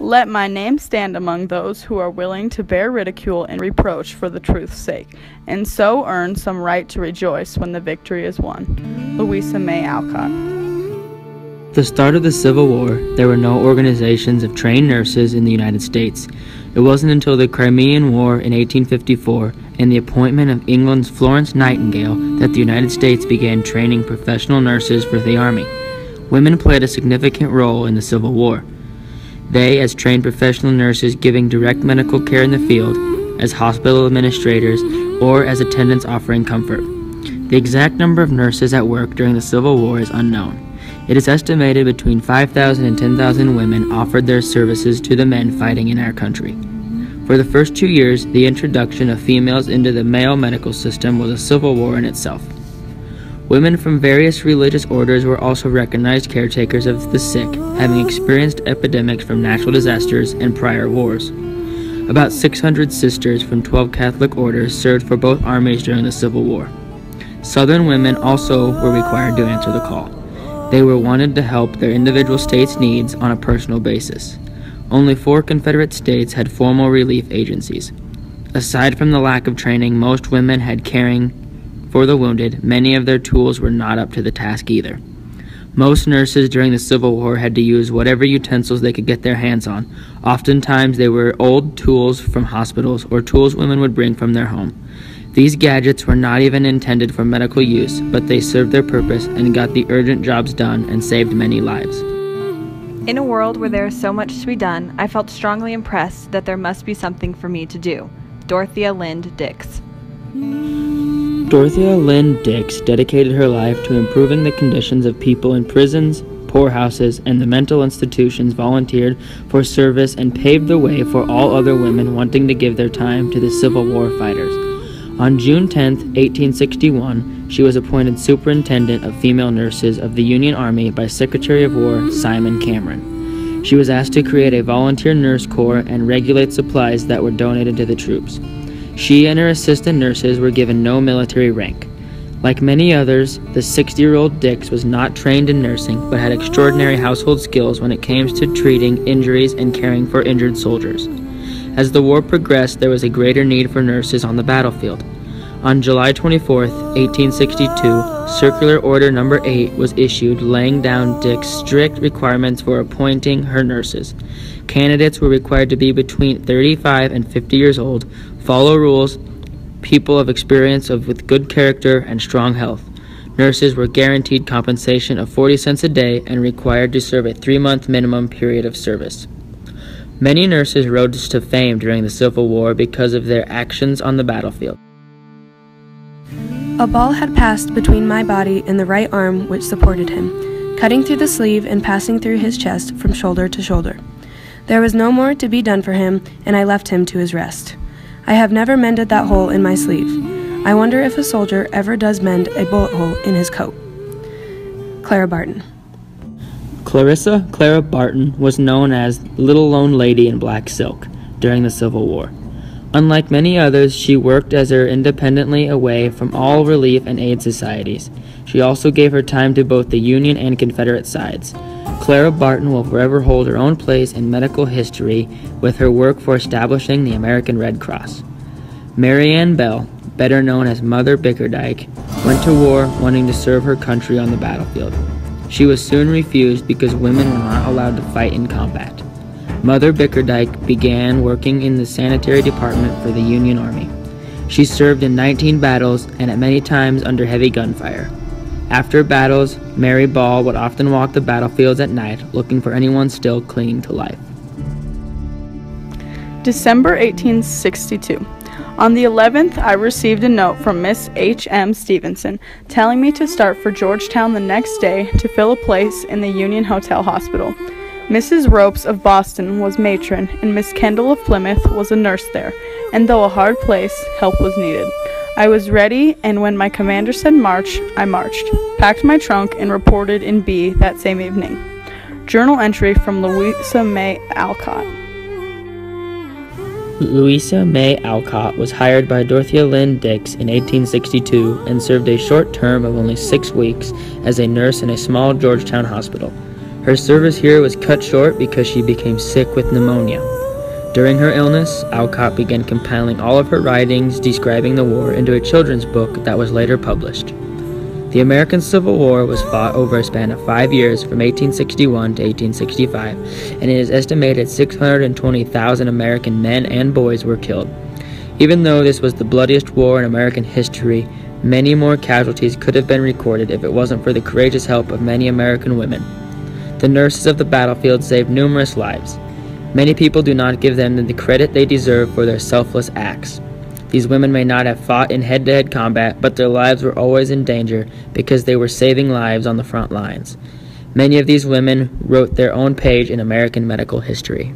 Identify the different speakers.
Speaker 1: Let my name stand among those who are willing to bear ridicule and reproach for the truth's sake, and so earn some right to rejoice when the victory is won. Louisa May Alcott.
Speaker 2: The start of the Civil War, there were no organizations of trained nurses in the United States. It wasn't until the Crimean War in 1854 and the appointment of England's Florence Nightingale that the United States began training professional nurses for the Army. Women played a significant role in the Civil War they as trained professional nurses giving direct medical care in the field, as hospital administrators, or as attendants offering comfort. The exact number of nurses at work during the Civil War is unknown. It is estimated between 5,000 and 10,000 women offered their services to the men fighting in our country. For the first two years, the introduction of females into the male medical system was a civil war in itself. Women from various religious orders were also recognized caretakers of the sick, having experienced epidemics from natural disasters and prior wars. About 600 sisters from 12 Catholic orders served for both armies during the Civil War. Southern women also were required to answer the call. They were wanted to help their individual states' needs on a personal basis. Only four Confederate states had formal relief agencies. Aside from the lack of training, most women had caring for the wounded, many of their tools were not up to the task either. Most nurses during the Civil War had to use whatever utensils they could get their hands on. Oftentimes, they were old tools from hospitals or tools women would bring from their home. These gadgets were not even intended for medical use, but they served their purpose and got the urgent jobs done and saved many lives.
Speaker 3: In a world where there is so much to be done, I felt strongly impressed that there must be something for me to do. Dorothea Lynde Dix.
Speaker 2: Dorothea Lynde Dix dedicated her life to improving the conditions of people in prisons, poorhouses, and the mental institutions volunteered for service and paved the way for all other women wanting to give their time to the Civil War fighters. On June 10, 1861, she was appointed Superintendent of Female Nurses of the Union Army by Secretary of War Simon Cameron. She was asked to create a volunteer nurse corps and regulate supplies that were donated to the troops. She and her assistant nurses were given no military rank. Like many others, the 60 year old Dix was not trained in nursing but had extraordinary household skills when it came to treating injuries and caring for injured soldiers. As the war progressed, there was a greater need for nurses on the battlefield. On July 24, 1862, Circular Order Number 8 was issued laying down Dix's strict requirements for appointing her nurses. Candidates were required to be between 35 and 50 years old, follow rules, people of experience of with good character and strong health. Nurses were guaranteed compensation of 40 cents a day and required to serve a 3-month minimum period of service. Many nurses rose to fame during the Civil War because of their actions on the battlefield.
Speaker 4: A ball had passed between my body and the right arm which supported him, cutting through the sleeve and passing through his chest from shoulder to shoulder. There was no more to be done for him, and I left him to his rest. I have never mended that hole in my sleeve. I wonder if a soldier ever does mend a bullet hole in his coat. Clara Barton.
Speaker 2: Clarissa Clara Barton was known as Little Lone Lady in Black Silk during the Civil War. Unlike many others, she worked as her independently away from all relief and aid societies. She also gave her time to both the Union and Confederate sides. Clara Barton will forever hold her own place in medical history with her work for establishing the American Red Cross. Mary Ann Ball, better known as Mother Bickerdyke, went to war wanting to serve her country on the battlefield. She was soon refused because women were not allowed to fight in combat. Mother Bickerdyke began working in the sanitary department for the Union Army. She served in 19 battles and at many times under heavy gunfire. After battles, Mary Ball would often walk the battlefields at night looking for anyone still clinging to life.
Speaker 1: December 1862. On the 11th, I received a note from Miss H. M. Stevenson telling me to start for Georgetown the next day to fill a place in the Union Hotel Hospital. Mrs. Ropes of Boston was matron, and Miss Kendall of Plymouth was a nurse there, and though a hard place, help was needed. I was ready, and when my commander said march, I marched, packed my trunk, and reported in B that same evening. Journal entry from Louisa May Alcott.
Speaker 2: Louisa May Alcott was hired by Dorothea Lynde Dix in 1862 and served a short term of only six weeks as a nurse in a small Georgetown hospital. Her service here was cut short because she became sick with pneumonia. During her illness, Alcott began compiling all of her writings describing the war into a children's book that was later published. The American Civil War was fought over a span of five years from 1861 to 1865, and it is estimated 620,000 American men and boys were killed. Even though this was the bloodiest war in American history, many more casualties could have been recorded if it wasn't for the courageous help of many American women. The nurses of the battlefield saved numerous lives. Many people do not give them the credit they deserve for their selfless acts. These women may not have fought in head to head combat, but their lives were always in danger because they were saving lives on the front lines. Many of these women wrote their own page in American medical history.